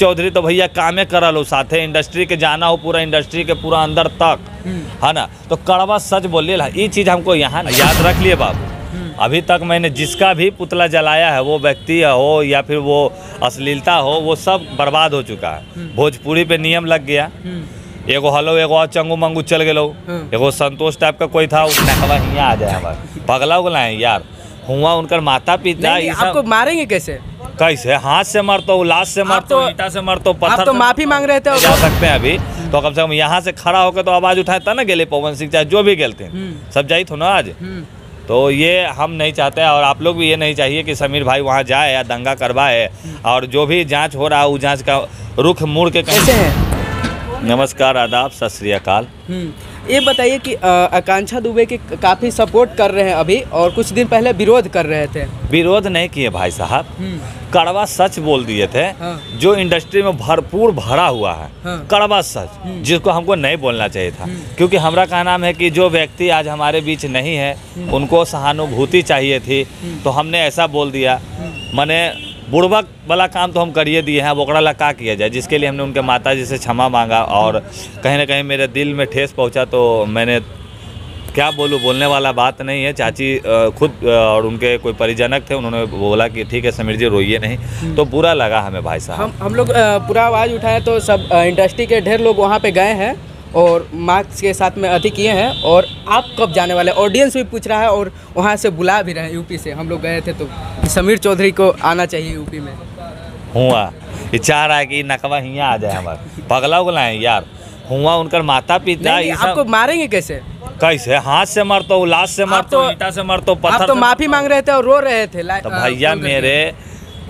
चौधरी तो भैया कामे करल हो साथे इंडस्ट्री के जाना हो पूरा इंडस्ट्री के पूरा अंदर तक। है ना? तो कड़वा सच बोलिए ला ये चीज़ हमको यहाँ ना याद रख लिए बाबू अभी तक मैंने जिसका भी पुतला जलाया है वो व्यक्ति हो या फिर वो अश्लीलता हो वो सब बर्बाद हो चुका है। भोजपुरी पे नियम लग गया। एगो हलो एगो और चंगू मंगू चल हम्म। एगो संतोष टाइप का कोई था उसने आ जाए हमारे। पगला उगला है यार। हुआ उनकर माता पिता आपको मारेंगे कैसे? कैसे हाथ से मरतो उलास से मरतो तो- ईटा से मरतो आप पत्थर तो माफ़ी मांग रहे थे जा सकते हैं अभी। तो कम से कम यहाँ से खड़ा होकर तो आवाज़ उठाए था ना गेले पवन सिंह चाहे जो भी गेलते हैं हम्म। सब जाई थो ना आज? हम्म, तो ये हम नहीं चाहते और आप लोग भी ये नहीं चाहिए कि समीर भाई वहाँ जाए या दंगा करवाए। और जो भी जाँच हो रहा है वो जाँच का रुख मुड़ के कैसे हैं? नमस्कार आदाब सत श्री अकाल। हम्म, ये बताइए कि आकांक्षा दुबे के काफ़ी सपोर्ट कर रहे हैं अभी और कुछ दिन पहले विरोध कर रहे थे। विरोध नहीं किए भाई साहब। कड़वा सच बोल दिए थे। हाँ। जो इंडस्ट्री में भरपूर भरा हुआ है। हाँ। कड़वा सच। जिसको हमको नहीं बोलना चाहिए था। क्योंकि हमारा का नाम है कि जो व्यक्ति आज हमारे बीच नहीं है उनको सहानुभूति चाहिए थी। तो हमने ऐसा बोल दिया। मैंने बुड़बक वाला काम तो हम करिए दिए हैं अब ओकरा ला का किया जाए? जिसके लिए हमने उनके माता जी से क्षमा मांगा और कहीं ना कहीं मेरे दिल में ठेस पहुँचा तो मैंने क्या बोलूँ बोलने वाला बात नहीं है। चाची खुद और उनके कोई परिजनक थे उन्होंने बोला कि ठीक है समीर जी रोइए नहीं। तो बुरा लगा हमें भाई साहब। हम हम लोग पूरा आवाज़ उठाए तो सब इंडस्ट्री के ढेर लोग वहाँ पे गए हैं। और मार्क्स के साथ में अति किए हैं और आप कब जाने वाले? ऑडियंस भी पूछ रहा है और वहाँ से बुला भी रहे हैं यूपी से। हम लोग गए थे तो समीर चौधरी को आना चाहिए यूपी में। हुआ। रहा है कि नकवा हियाँ आ जाए हमारे। पगला उगला है यार। हुआ उनकर माता पिता नहीं, आपको मारेंगे कैसे? कैसे? हाथ से मरतो उलास से मरतो तो- ईटा से मरतो आप पत्थर तो माफ़ी मांग रहे थे और रो रहे थे तो भैया मेरे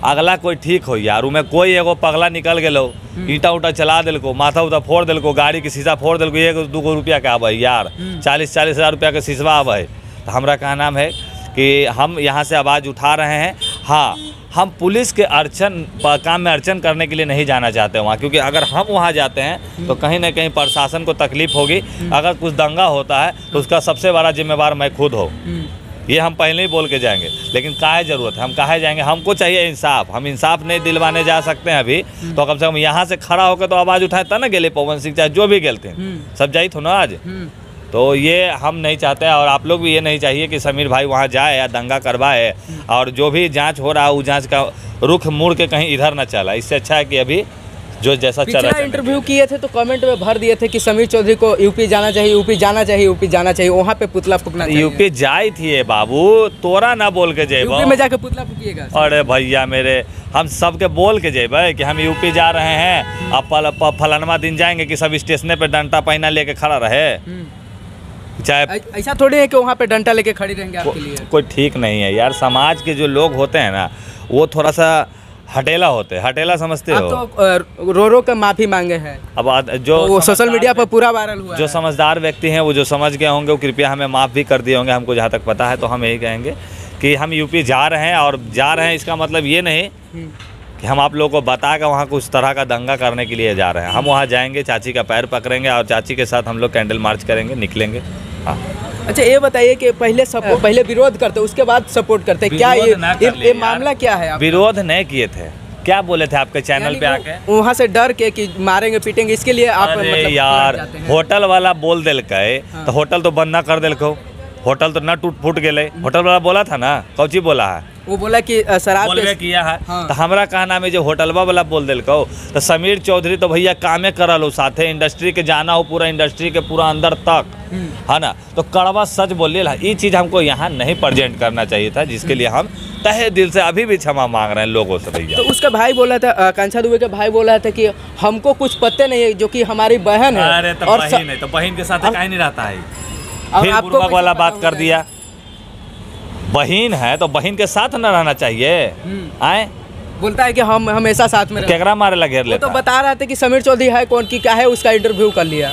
अगला कोई ठीक हो यार में कोई एगो पगला निकल गेलो ईटा उटा चला दिलको माथा उथा फोड़ दिलको गाड़ी के शीशा फोड़ दिलको एक दू गो रुपया के आवे यार चालीस चालीस हज़ार रुपया के शीशवा आब। है तो हमारा का नाम है कि हम यहाँ से आवाज़ उठा रहे हैं। हाँ हम पुलिस के अर्चन काम में अर्चन करने के लिए नहीं जाना चाहते वहाँ क्योंकि अगर हम वहाँ जाते हैं तो कहीं ना कहीं प्रशासन को तकलीफ़ होगी। अगर कुछ दंगा होता है तो उसका सबसे बड़ा जिम्मेवार मैं खुद हूँ। हम्म, ये हम पहले ही बोल के जाएँगे। लेकिन काहे ज़रूरत है? हम काहे जाएँगे? हमको चाहिए इंसाफ। हम इंसाफ नहीं दिलवाने जा सकते हैं अभी। तो कम से कम यहाँ से खड़ा होकर तो आवाज़ उठाए था ना गेले पवन सिंह चाहे जो भी गेलते हैं। हम्म, सब जाई थो ना आज। हम्म, तो ये हम नहीं चाहते और आप लोग भी ये नहीं चाहिए कि समीर भाई वहाँ जाए या दंगा करवाए। और जो भी जाँच हो रहा है वो जाँच का रुख मुड़ के कहीं इधर ना चला। इससे अच्छा है कि अभी जो जैसा चल रहा है इंटरव्यू किए थे तो कमेंट में भर दिए थे कि समीर चौधरी को यूपी जाना चाहिए यूपी जाना चाहिए यूपी जाना चाहिए वहाँ पे पुतला फूकना यूपी जाई थी बाबू तोरा ना बोल के जेबो। में जाके पुतला फूकिएगा। अरे भैया मेरे हम सबके बोल के जेबै कि हम यूपी जा रहे हैं। अब पल, फलानवा दिन जाएँगे कि सब स्टेशन पे डंटा पहना लेके खड़ा रहे। हम्म। चाहे ऐसा थोड़ी है कि वहाँ पे डंटा लेके खड़ी रहेंगे आपके लिए? कोई ठीक नहीं है यार समाज के जो लोग होते हैं ना वो थोड़ा सा हटेला होते हैं हटेला समझते हो तो रो रो कर माफ़ी मांगे हैं। अब आद- जो सोशल मीडिया पर पूरा वायरल हुआ जो है। समझदार व्यक्ति हैं वो जो समझ गए होंगे वो कृपया हमें माफ़ भी कर दिए होंगे हमको जहाँ तक पता है तो हम यही कहेंगे कि हम यूपी जा रहे हैं और जा रहे हैं इसका मतलब ये नहीं हम्म। कि हम आप लोगों को बता कर वहाँ कुछ तरह का दंगा करने के लिए जा रहे हैं। हम वहाँ जाएँगे चाची का पैर पकड़ेंगे और चाची के साथ हम लोग कैंडल मार्च करेंगे निकलेंगे। हाँ। अच्छा ये बताइए कि पहले सपोर्ट पहले विरोध करते उसके बाद सपोर्ट करते। क्या ये ये, ये मामला क्या है विरोध नहीं किए थे। क्या बोले थे आपके चैनल पे आके? वहाँ से डर के कि मारेंगे पीटेंगे इसके लिए आप अरे मतलब यार होटल वाला बोल दिलके हाँ। तो होटल तो बंद ना कर दिलको होटल तो न टूट फूट गए होटल वाला बोला था ना कौची बोला है? वो बोला कि शराब किया है। हाँ। तो हमरा कहना में जो होटलवा वाला बोल दिलको तो समीर चौधरी तो भैया कामे करल हो साथे इंडस्ट्री के जाना हो पूरा इंडस्ट्री के पूरा अंदर तक। हम्म। है ना? तो कड़वा सच बोलिए ला ये चीज़ हमको यहाँ नहीं प्रेजेंट करना चाहिए था जिसके लिए हम तहे दिल से अभी भी क्षमा मांग रहे हैं लोगों से भैया। तो उसका भाई बोला था कांछा दुबे का भाई बोला था कि हमको कुछ पते नहीं है जो कि हमारी बहन है। अरे तो और बहन है तो बहन के साथ नहीं रहता है। फिर बुड़बक वाला बात कर दिया। बहन है तो बहन के साथ न रहना चाहिए। हम्म। आए? बोलता है कि हम हमेशा साथ में रहते मारे ला घेर लेता। तो बता रहा था कि समीर चौधरी है कौन की क्या है उसका इंटरव्यू कर लिया।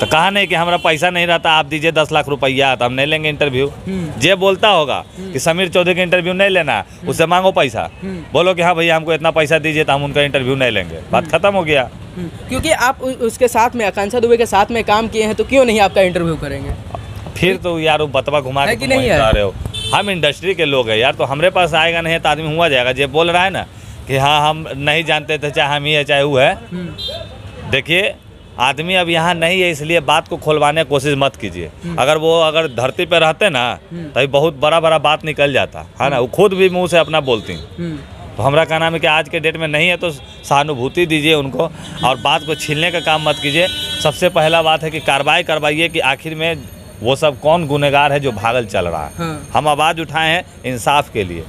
तो कहा नहीं कि हमारा पैसा नहीं रहता आप दीजिए दस लाख रुपया तो हम नहीं लेंगे इंटरव्यू हम्म। जे बोलता होगा कि समीर चौधरी का इंटरव्यू नहीं लेना उससे मांगो पैसा। हम्म। बोलो कि हाँ भैया हमको इतना पैसा दीजिए तो हम उनका इंटरव्यू नहीं लेंगे। बात खत्म हो गया। हम्म, क्योंकि आप उसके साथ में आकांक्षा दुबे के साथ में काम किए हैं तो क्यों नहीं आपका इंटरव्यू करेंगे? फिर तो यार वो बतवा घुमा के नहीं? जा रहे हो। हम इंडस्ट्री के लोग हैं यार तो हमारे पास आएगा नहीं तो आदमी हुआ जाएगा। जे बोल रहा है ना कि हाँ हम नहीं जानते थे चाहे हम ही है चाहे वो है। देखिए आदमी अब यहाँ नहीं है इसलिए बात को खोलवाने की कोशिश मत कीजिए। अगर वो अगर धरती पे रहते ना तो बहुत बड़ा बड़ा बात निकल जाता है ना? वो खुद भी मुँह से अपना बोलती तो हमारा कहना है कि आज के डेट में नहीं है तो सहानुभूति दीजिए उनको और बात को छीलने का काम मत कीजिए। सबसे पहला बात है कि कार्रवाई करवाइए कि आखिर में वो सब कौन गुनेगार है जो भागल चल रहा है? हाँ। हम आवाज़ उठाए हैं इंसाफ के लिए।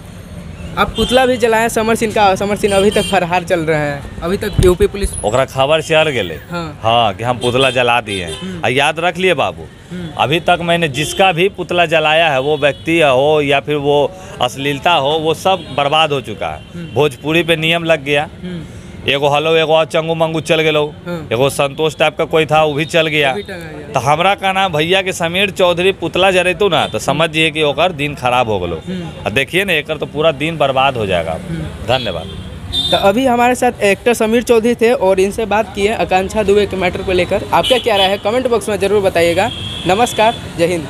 आप पुतला भी जलाए समर सिंह का समर सिंह अभी तक फरहार चल रहा है। अभी तक यूपी पुलिस ओकरा खबर चल गेले। हाँ। हाँ कि हम पुतला जला दिए हैं। और याद रख लिए बाबू। अभी तक मैंने जिसका भी पुतला जलाया है वो व्यक्ति हो या फिर वो अश्लीलता हो वो सब बर्बाद हो चुका है। भोजपुरी पे नियम लग गया। एगो हलो एगो और चंगू मंगू चल गेलो। हाँ। एगो संतोष टाइप का कोई था वो भी चल गया। तो हमरा कहना भैया के समीर चौधरी पुतला जरेतु ना तो समझिए कि ओकर दिन खराब हो गलो। और देखिए ना एक तो पूरा दिन बर्बाद हो जाएगा। धन्यवाद। तो अभी हमारे साथ एक्टर समीर चौधरी थे और इनसे बात की है आकांक्षा दुबे के मैटर को लेकर। आपका क्या राय है? कमेंट बॉक्स में ज़रूर बताइएगा। नमस्कार जय हिंद।